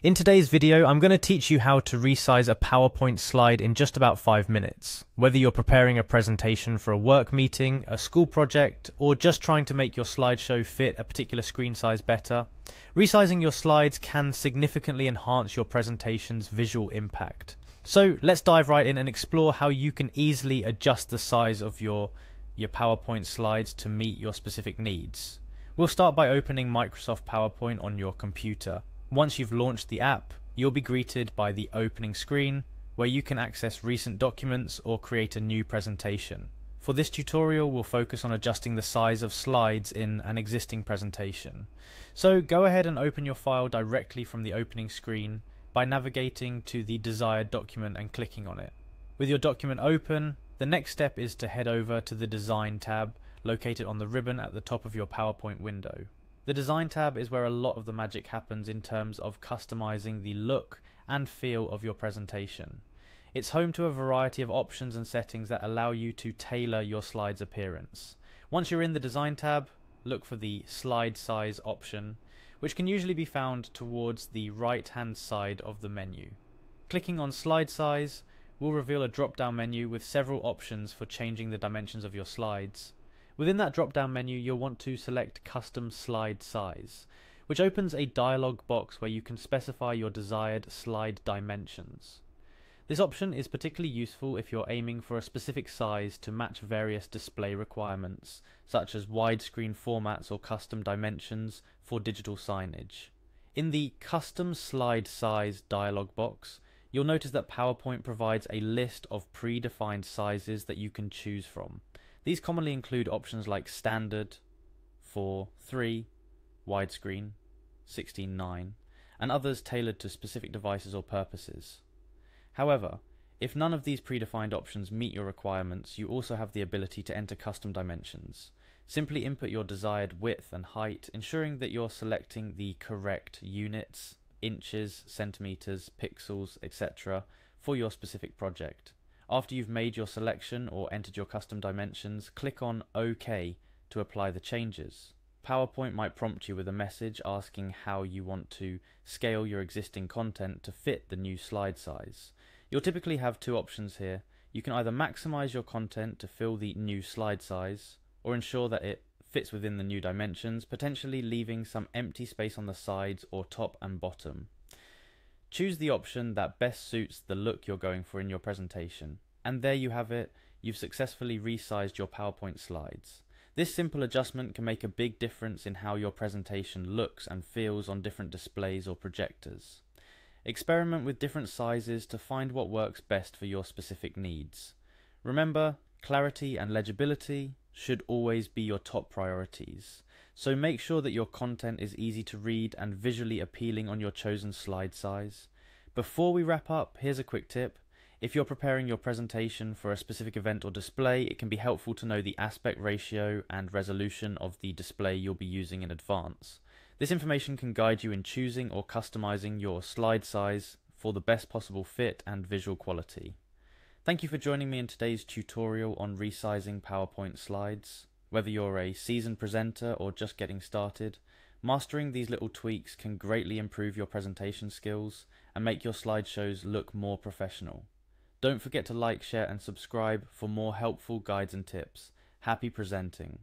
In today's video, I'm going to teach you how to resize a PowerPoint slide in just about 5 minutes. Whether you're preparing a presentation for a work meeting, a school project, or just trying to make your slideshow fit a particular screen size better, resizing your slides can significantly enhance your presentation's visual impact. So let's dive right in and explore how you can easily adjust the size of your, your PowerPoint slides to meet your specific needs. We'll start by opening Microsoft PowerPoint on your computer. Once you've launched the app, you'll be greeted by the opening screen where you can access recent documents or create a new presentation. For this tutorial, we'll focus on adjusting the size of slides in an existing presentation. So go ahead and open your file directly from the opening screen by navigating to the desired document and clicking on it. With your document open, the next step is to head over to the Design tab located on the ribbon at the top of your PowerPoint window. The design tab is where a lot of the magic happens in terms of customizing the look and feel of your presentation. It's home to a variety of options and settings that allow you to tailor your slide's appearance. Once you're in the design tab, look for the slide size option, which can usually be found towards the right hand side of the menu. Clicking on slide size will reveal a drop down menu with several options for changing the dimensions of your slides. Within that drop-down menu, you'll want to select Custom Slide Size, which opens a dialog box where you can specify your desired slide dimensions. This option is particularly useful if you're aiming for a specific size to match various display requirements, such as widescreen formats or custom dimensions for digital signage. In the Custom Slide Size dialog box, you'll notice that PowerPoint provides a list of predefined sizes that you can choose from. These commonly include options like standard, 4, 3, widescreen, 16:9, and others tailored to specific devices or purposes. However, if none of these predefined options meet your requirements, you also have the ability to enter custom dimensions. Simply input your desired width and height, ensuring that you're selecting the correct units, inches, centimeters, pixels, etc. for your specific project. After you've made your selection or entered your custom dimensions, click on OK to apply the changes. PowerPoint might prompt you with a message asking how you want to scale your existing content to fit the new slide size. You'll typically have two options here. You can either maximize your content to fill the new slide size, or ensure that it fits within the new dimensions, potentially leaving some empty space on the sides or top and bottom. Choose the option that best suits the look you're going for in your presentation. And there you have it, you've successfully resized your PowerPoint slides. This simple adjustment can make a big difference in how your presentation looks and feels on different displays or projectors. Experiment with different sizes to find what works best for your specific needs. Remember, clarity and legibility should always be your top priorities. So make sure that your content is easy to read and visually appealing on your chosen slide size. Before we wrap up, here's a quick tip. If you're preparing your presentation for a specific event or display, it can be helpful to know the aspect ratio and resolution of the display you'll be using in advance. This information can guide you in choosing or customizing your slide size for the best possible fit and visual quality. Thank you for joining me in today's tutorial on resizing PowerPoint slides. Whether you're a seasoned presenter or just getting started, mastering these little tweaks can greatly improve your presentation skills and make your slideshows look more professional. Don't forget to like, share and subscribe for more helpful guides and tips. Happy presenting!